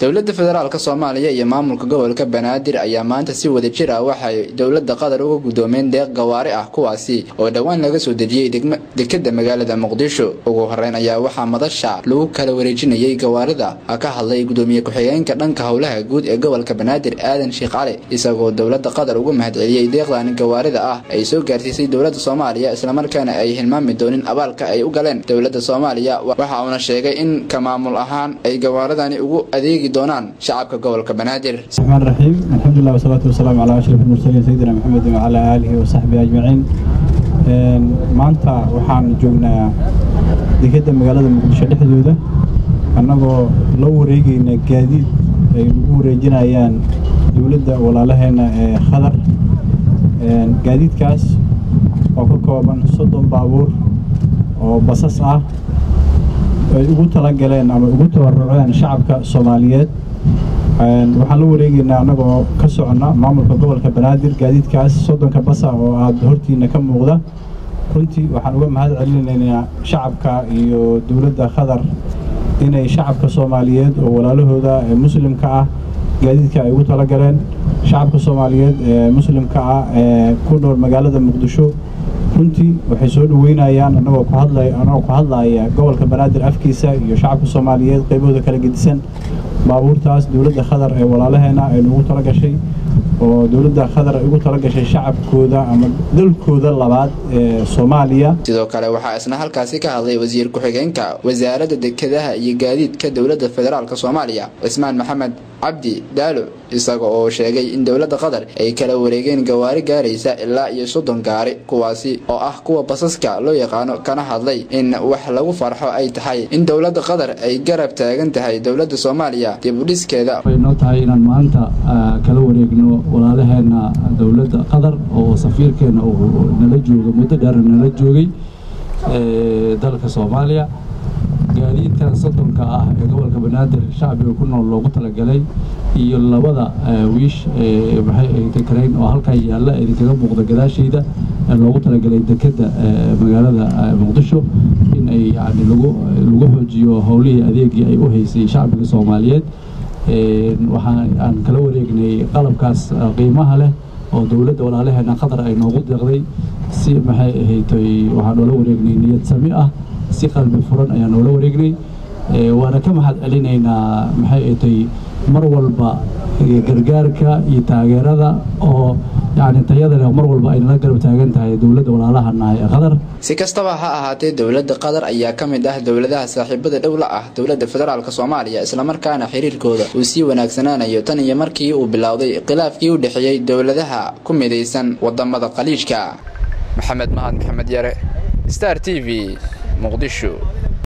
dowladda federaalk soomaaliya iyo maamulka gobolka banaadir ayaa maanta si wada jir ah waxay dowladda qatar uga guddoomeen deeq gawaari ah kuwaasi oo dhowaan laga soo dejiyey dekadda magaalada muqdisho. Ugu horeyn ayaa waxaa madasha lagu kala wareejinayay gawaarida ka hadlay gudoomiye ku-xigeenka dhanka howlaha guud ee gobolka banaadir aadan sheekh cali isagoo dowladda qatar ugu mahadceliyey deeqdan gawaarida ah. Ay soo gaarsiisay dowladda soomaaliya islamarkaana ay hilmaami doonin abaalka ay u galeen. Dowladda soomaaliya waxa uuna sheegay in ka maamul ahaan ay gawaaridani ugu adeegi sheegi doonaan shacabka gobolka banaadir. Ramaan raxiim alxamdulilah wasalaatu wasalaamu calaa ashraf ilmursaliin sayidina maxamedin wacalaa aalihi wasaxbihi ajmaciin. Maanta waxaan joognaa dekeda magaalada muqdisho dhexdooda. Annagoo la wareegayna gaadiid ay lagu wareejinayaan dowladda walaalaheenna ee khadar gaadiidkaas oo ka kooban soddon baabuur oo basas ah ay ugu talagaleen ama ugu tabaruceen shacabka soomaaliyeed waxaan la wareegaynaa annagoo ka soconna maamulka gobolka banaadir gaadiidkaas soddonka basa oo aada hortiina ka muuqda. Runtii waxaan uga mahad celinaynaa shacabka iyo dowladda khadar inay shacabka soomaaliyeed oo walaalahooda ee muslimka ah gaadiidka ay ugu talagaleen shacabka soomaaliyeed ee muslimka ah ee ku nool magaalada muqdisho runtii waxay soo dhoweynayaan annagoo ku hadlay annagoo ku hadlaaya gobolka banaadir afkiisa iyo shacabka soomaaliyeed qaybahooda kala gedisan baabuurtaas dowladda khadar ee walaalaheena ay nagu tala gashay oo dowladda khadar ay ugu tala gashay shacabkooda ama dalkooda labaad ee soomaaliya. Sidoo kale waxaa isna halkaasi ka hadlay wasiir ku-xigeenka wasaaradda dekedaha iyo gaadiidka dowladda federaalk soomaaliya cismaan maxamed cabdi daalo isaga oo sheegay in dowladda qatar ay kala wareegeen gawaari gaaraysa ilaa iyo soddon gaari kuwaasi oo ah kuwa basaska loo yaqaano kana hadlay in wax lagu farxo ay tahay. In dowladda qatar ay garab taagan tahay dowladda soomaaliya dib udhiskeeda wareegno walaalaheena dowladda qatar oo safiirkeena uu nala jooga muddo dheer nala joogay dalka soomaaliya. Gaadiidkan soddonka ah ee gobolka banaadir shacbiga ku nool loogu talagalay iyo labada wiish karayn oo halkaa yaalla idinkaga muuqda gadaashayda loogu talagalay dekedda magaalada muqdisho in ay yani lagu xoojiyo howlihii adeegii ay u haysay shacbiga soomaaliyeed waxaan aan kala wareegnay qalabkaas qiimaha leh oo dowladda walaalaheena qatar ay noogu deeqday si maxay ahaytay waxaan noola wareegnay niyad sami ah. Si qalbi furan ayaan noola wareegnay. Waana ka mahad celinaynaa maxay ahaytay mar walba gargaarka iyo taageerada oo yani tayada leh mar walba ay nala garab taagan tahay dowladda walaalahanahay ee qatar. Si kastaba ha ahaatee dowladda qatar ayaa ka mid ah dowladaha saaxiibada dhowla ah dowladda federaalk soomaaliya islamarkaana xiriirkooda uu sii wanaagsanaanayo tan iyo markii uu bilowday khilaafkii u dhexeeyey dowladaha ku midaysan waddamada khaliijka maxamed mahad maxamed yare star t v muqdisho